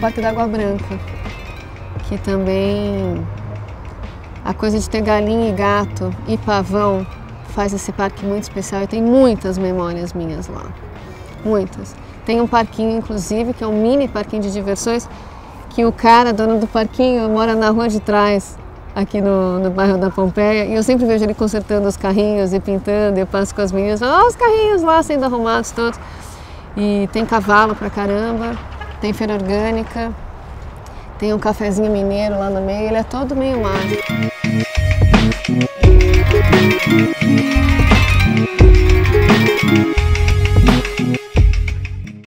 Parque da Água Branca, que também a coisa de ter galinha e gato e pavão faz esse parque muito especial e tem muitas memórias minhas lá. Muitas. Tem um parquinho, inclusive, que é um mini parquinho de diversões, que o cara, dono do parquinho, mora na rua de trás, aqui no, no bairro da Pompeia, e eu sempre vejo ele consertando os carrinhos e pintando, eu passo com as meninas, olha os carrinhos lá sendo arrumados todos. E tem cavalo pra caramba, tem feira orgânica, tem um cafezinho mineiro lá no meio, ele é todo meio mágico.